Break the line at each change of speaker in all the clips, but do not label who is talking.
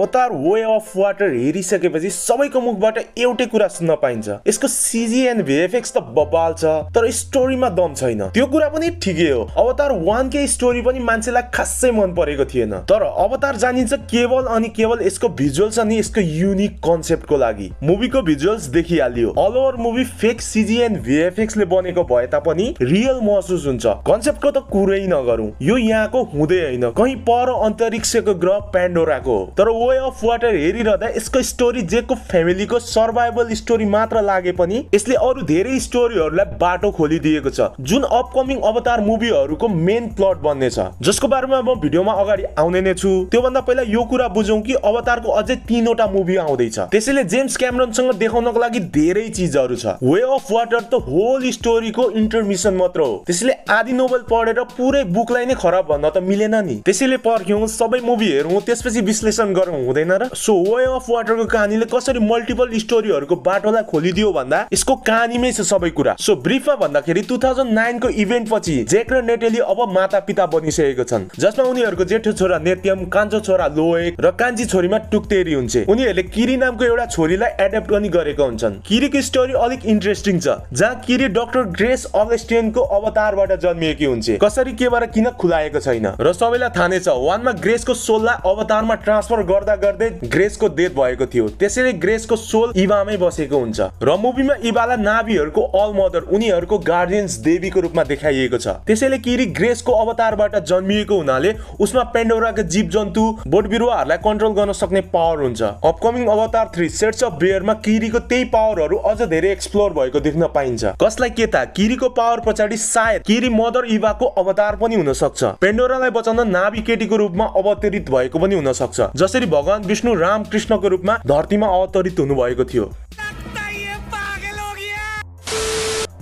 अवतार way of water हेरिसकेपछि सबैको मुखबाट एउटै कुरा सुन्न पाइन्छ। यसको सिजी एन्ड भिएफएक्स त बबाल छ तर स्टोरीमा दम छैन। त्यो कुरा पनि ठिकै हो। अवतार वानकै स्टोरी पनि मान्छेलाई खासै मन परेको थिएन। तर अवतार जानिन्छ केवल अनि केवल यसको भिजुअल्स अनि यसको युनिक कन्सेप्टको लागि। मुभीको visuals देखिहालियो। All over movie fake CG and VFX ले बनेको भए तापनि रियल महसुस हुन्छ। कन्सेप्टको त कुरै नगरौँ। यो यहाँको हुँदै होइन। कहीँ पर अन्तरिक्षको ग्रह पेन्डोराको हो। तर वे अफ वाटर हेरिरहँदा यसको स्टोरी जेको फ्यामिलीको सर्भाइभल स्टोरी मात्र लागे पनि यसले अरू धेरै स्टोरीहरूलाई बाटो खोलिदिएको छ। जुन अपकमिङ अवतार मुभीहरूको मेन प्लट बन्नेछ। जसको बारेमा म भिडियोमा अगाडि आउने नै छु। त्योभन्दा पहिला यो कुरा बुझौँ कि अवतारको अझै तिनवटा मुभी आउँदैछ। त्यसैले जेम्स क्यामरनसँग देखाउनको लागि धेरै चिजहरू छ। वे अफ वाटर त होल स्टोरीको इन्टरमिसन मात्र हो। त्यसैले आदि नोबल पढेर पुरै बुकलाई नै खराब भन्न त मिलेन नि। त्यसैले पर्ख्यौँ सबै मुभी हेरौँ त्यसपछि विश्लेषण गरौँ। हुँदैन र सो वे अफ वाटरको कहानीले कसरी मल्टिपल स्टोरीहरूको बाटोलाई खोलिदियो भन्दा यसको कहानीमै छ सबै कुरा। सो ब्रिफमा भन्दाखेरि टु थाउजन्ड नाइनको इभेन्ट पछि जेक र नेटेली अब माता पिता बनिसकेको छन् जसमा उनीहरूको जेठो छोरा नेत्यम कान्छो छोरा लोएक र कान्छी छोरीमा टुक्तेरी हुन्छ। उनीहरूले किरी नामको एउटा छोरीलाई एडेप्ट पनि गरेको हुन्छन्। किरीको स्टोरी अलिक इन्ट्रेस्टिङ छ जहाँ किरी डाक्टर ग्रेस अगस्टियनको अवतारबाट जन्मिएकी हुन्छ। कसरी केबाट किन खुलाएको छैन? र सबैलाई थाहा नै छ वानमा ग्रेसको सोललाई अवतारमा ट्रान्सफर गर्दा गर्दै ग्रेसको डेथ भएको थियो। त्यसैले ग्रेसको सोल इभामै बसेको हुन्छ। र मुभीमा इभालाई नाभीहरूको अल मदर उनीहरूको गार्डियन्स देवीको रूपमा देखाइएको छ। त्यसैले किरी ग्रेसको अवतारबाट जन्मिएको हुनाले उसमा पेन्डोराका जीव जन्तु बोट बिरुवाहरूलाई कन्ट्रोल गर्न सक्ने पावर हुन्छ। Upcoming Avatar three sets of बेयरमा किरीको त्यही पावरहरू अझ धेरै एक्सप्लोर भएको देख्न पाइन्छ। कसलाई के त किरीको पावर पछाडि सायद किरी मदर इभाको अवतार पनि हुन सक्छ पेन्डोरालाई बचाउन नाभी केटीको रूपमा अवतरित भएको पनि हुन सक्छ जसरी भगवान विष्णु राम कृष्णको रूपमा धरतीमा अवतरित हुनुभएको थियो।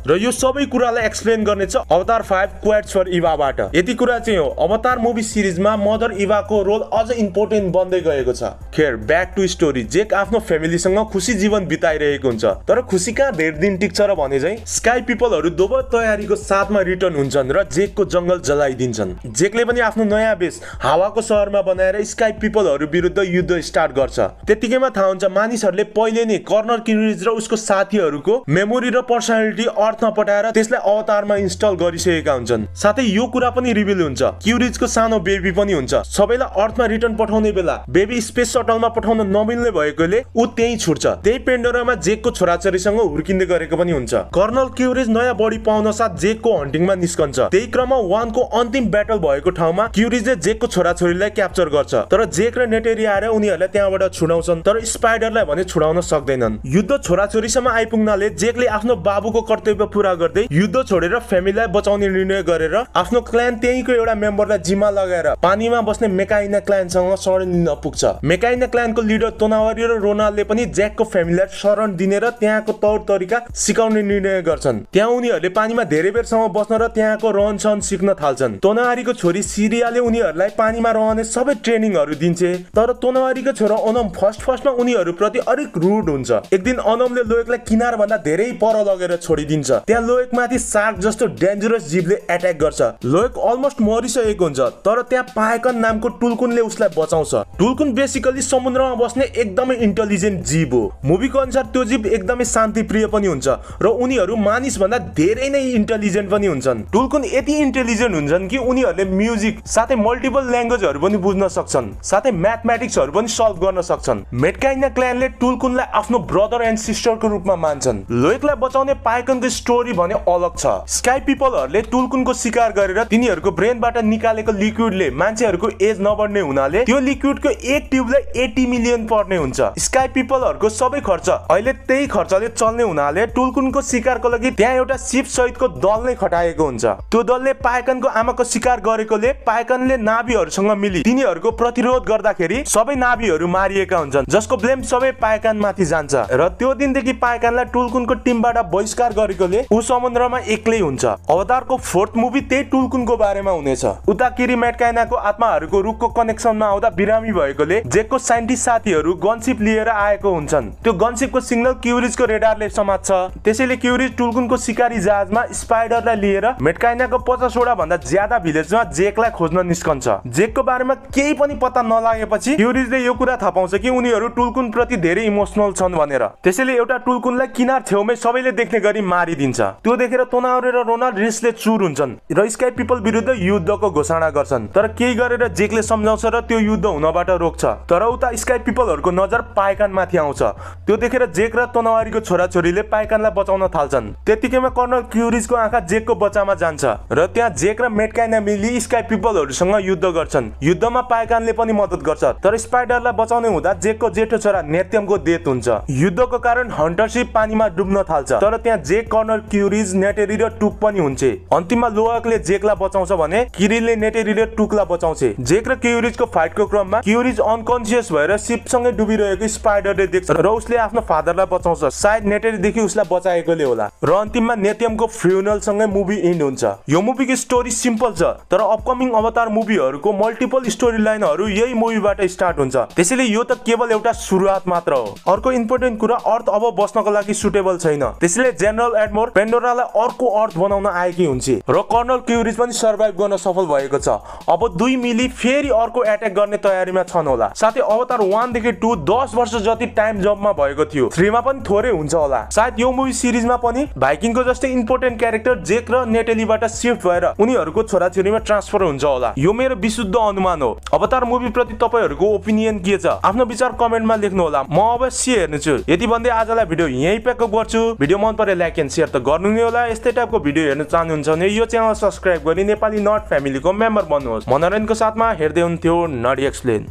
र यो सबै कुरालाई एक्सप्लेन गर्ने छ अवतार फाइभ क्वाड्स फर इभाबाट यति कुरा चाहिँ हो। अवतार मुभी सिरिजमा मदर इभाको रोल अझ इम्पोर्टेन्ट बन्दै गएको छ। खेर ब्याक टु स्टोरी जेक आफ्नो फ्यामिलीसँग खुसी जीवन बिताइरहेको हुन्छ। तर खुसी कहाँ धेरै दिन टिक्छ र भने चाहिँ स्काई पिपलहरू दोबर तयारीको साथमा रिटर्न हुन्छन् र जेकको जङ्गल जलाइदिन्छन्। जेकले पनि आफ्नो नयाँ बेस हावाको सहरमा बनाएर स्काई पिपलहरू विरुद्ध युद्ध स्टार्ट गर्छ। त्यतिकैमा थाहा हुन्छ मानिसहरूले पहिले नै कर्नर किरिज र उसको साथीहरूको मेमोरी र पर्सनालिटी अर्थ अर्थमा पठाएर त्यसलाई अवतारमा इन्स्टल गरिसकेका हुन्छन्। साथै यो कुरा पनि रिभिल हुन्छ। क्युरिजको सानो बेबी पनि हुन्छ। सबैलाई अर्थमा रिटर्न पठाउने बेला बेबी स्पेस सटलमा पठाउन नमिल्ने भएकोले ऊ त्यही छुट्छ। त्यही पेन्डोरामा जेकको छोराछोरीसँग हुर्किँदै गरेको पनि हुन्छ। कर्नल क्युरिज नयाँ बडी पाउन साथ जेकको हन्टिङमा निस्कन्छ। त्यही क्रममा वानको अन्तिम ब्याटल भएको ठाउँमा क्युरिजले जेकको छोराछोरीलाई क्याप्चर गर्छ। तर जेक र नेटेरी आएर उनीहरूलाई त्यहाँबाट छुडाउँछन्। तर स्पाइडरलाई भने छुडाउन सक्दैनन्। युद्ध छोराछोरीसम्म आइपुग्नाले जेकले आफ्नो बाबुको कर्तव्य पुरा गर्दै युद्ध छोडेर फ्यामिलीलाई बचाउने निर्णय गरेर आफ्नो क्ल्यान त्यहीको एउटा मेम्बरलाई जिम्मा लगाएर पानीमा बस्ने मेकाइना क्ल्यानसँग शरण लिन पुग्छ। मेकाइना क्ल्यानको लिडर तोनावरी र रोनालले पनि ज्याकको फ्यामिलीलाई शरण दिने र त्यहाँको तौर तरिका सिकाउने निर्णय गर्छन्। त्यहाँ उनीहरूले पानीमा धेरै बेरसम्म बस्न र त्यहाँको रहन सहन सिक्न थाल्छन्। तोनावारीको छोरी सिरियाले उनीहरूलाई पानीमा रहने सबै ट्रेनिङहरू दिन्छे तर तोनावारीको छोरा अनम फर्स्ट फर्स्टमा उनीहरूप्रति अलिक रुड हुन्छ। एक दिन अनमले लोकलाई किनार भन्दा धेरै पर लगेर छोडिदिन्छ। त्यहाँ लोएक माथि सार्क जस्तो डेन्जरस जीवले एट्याक गर्छ। लोएक अलमोस्ट मरिसकेको हुन्छ तर त्यहाँ पाएकन नामको टुलकुनले उसलाई बचाउँछ। टुलकुन बेसिकली समुद्रमा बस्ने एकदमै इन्टेलिजेन्ट जीव हो। मुभीको अनुसार त्यो जीव एकदमै शान्तिप्रिय पनि हुन्छ र उनीहरू मानिस भन्दा धेरै नै इन्टेलिजेन्ट पनि हुन्छन्। टुलकुन यति इन्टेलिजेन्ट हुन्छन् कि उनीहरूले म्युजिक साथै मल्टिपल ल्याङ्ग्वेजहरू पनि बुझ्न सक्छन् साथै म्याथमेटिक्सहरू पनि सल्भ गर्न सक्छन्। मेटकाइना क्ल्यानले टुलकुनलाई आफ्नो ब्रदर एन्ड सिस्टरको रूपमा मान्छन्। लोएकलाई बचाउने पाएकनको स्टोरी भने अलग छ। स्काई पिपलहरूले टुलकुनको शिकार गरेर तिनीहरूको ब्रेनबाट निकालेको लिक्विडले मान्छेहरूको एज नबढ्ने हुनाले त्यो लिक्विडको एक ट्युबलाई एटी मिलियन पर्ने हुन्छ। स्काई पिपलहरूको सबै खर्च अहिले त्यही खर्चले चल्ने हुनाले टुलकुनको शिकारको लागि त्यहाँ एउटा सिप सहितको दल नै खटाएको हुन्छ। त्यो दलले पायकनको आमाको शिकार गरेकोले पायकनले नाभीहरूसँग मिली तिनीहरूको प्रतिरोध गर्दाखेरि सबै नाभीहरू मारिएका हुन्छन् जसको ब्लेम सबै पायकन माथि जान्छ। र त्यो दिनदेखि पायकनलाई टुलकुनको टिमबाट बहिष्कार गरेको भएकोले ऊ समुद्रमा एक्लै हुन्छ। अवतारको फोर्थ मुभी त्यही टुलकुनको बारेमा हुनेछ। उता किरी मेटकाइनाको आत्माहरूको रुखको कनेक्सनमा आउँदा बिरामी भएकोले जेकको साइन्टिस्ट साथीहरू गनसिप लिएर आएको हुन्छन्। त्यो गनसिपको सिग्नल क्युरिजको रेडारले समात्छ। त्यसैले क्युरिज टुलकुनको सिकारी जहाजमा स्पाइडरलाई लिएर मेटकाइनाको पचासवटा भन्दा ज्यादा भिलेजमा जेकलाई खोज्न निस्कन्छ। जेकको बारेमा केही पनि पत्ता नलागेपछि क्युरिजले यो कुरा थाहा पाउँछ कि उनीहरू टुलकुन प्रति धेरै इमोसनल छन् भनेर। त्यसैले एउटा टुलकुनलाई किनार छेउमै सबैले देख्ने गरी मारिदिन्छ त्यो देखेर तोनाउरे र रोनाल्ड रिसले चुर हुन्छन् र स्काई पिपल विरुद्ध युद्धको घोषणा गर्छन्। तर केही गरेर जेकले सम्झाउँछ र त्यो युद्ध हुनबाट रोक्छ। तर उता स्काई पिपलहरूको नजर पाइकानमाथि आउँछ। त्यो देखेर जेक र तोनावारीको छोराछोरीले पाइकानलाई बचाउन थाल्छन्। त्यतिकैमा कर्नल क्युरिजको आँखा जेकको बच्चामा जान्छ र त्यहाँ जेक र मेटकाइना मिली स्काई पिपलहरूसँग युद्ध गर्छन्। युद्धमा पाइकानले पनि मद्दत गर्छ। तर स्पाइडरलाई बचाउने हुँदा जेकको जेठो छोरा नेत्यमको डेथ हुन्छ। युद्धको कारण हन्टरसिप पानीमा डुब्न थाल्छ। तर त्यहाँ जेक कर्नल क्युरिज नेटेरी र टुक पनि हुन्छ। अन्तिममा लोहकले जेकलाई बचाउँछ भने किरिलले नेटेरी र टुकलाई बचाउँछ। जेक र क्युरिजको फाइटको क्रममा क्युरिज अनकन्सियस भएर सिपसँगै डुबिरहेको स्पाइडरले देख्छ र उसले आफ्नो फादरलाई बचाउँछ। सायद नेटेरीदेखि उसलाई बचाएकोले होला। र अन्तिममा नेत्यमको फ्युनलसँगै मुभी इन्ड हुन्छ। यो मुभीको स्टोरी सिम्पल छ तर अपकमिङ अवतार मुभीहरूको मल्टिपल स्टोरी लाइनहरू यही मुभीबाट स्टार्ट हुन्छ। त्यसैले यो त केवल एउटा सुरुवात मात्र हो। अर्को इम्पोर्टेन्ट कुरा अर्थ अब बस्नको लागि सुटेबल छैन। त्यसैले जेनरल एडमोर पेन्डोरालाई अर्को अर्थ बनाउन आएकी हुन्छ। र कर्नल क्युरिज पनि सर्भाइभ गर्न सफल भएको छ। अब दुई मिली फेरि अर्को एट्याक गर्ने तयारीमा छन् होला। साथै अवतार वानदेखि टू दस वर्ष जति टाइम जबमा भएको थियो। थ्रीमा पनि थोरै हुन्छ होला। सायद यो मुभी सिरिजमा पनि भाइकिङको जस्तै इम्पोर्टेन्ट क्यारेक्टर जेक र नेटेलीबाट सिफ्ट भएर उनीहरूको छोराछोरीमा ट्रान्सफर हुन्छ होला। यो मेरो विशुद्ध अनुमान हो। अवतार मुभी प्रति तपाईँहरूको ओपिनियन के छ? आफ्नो विचार कमेन्टमा लेख्नु होला म अवश्य हेर्नेछु। यति भन्दै आजलाई भिडियो यहीँ प्याकअप गर्छु। भिडियो मन परे लाइक एन्ड सेयर त गर्नु नै होला यस्तै टाइपको भिडियो हेर्न चाहनुहुन्छ भने यो च्यानल सब्सक्राइब गरी नेपाली नट फ्यामिलीको मेम्बर बन्नुहोस्। मनोरञ्जनको साथमा हेर्दै हुन्थ्यो नडी एक्सप्लेन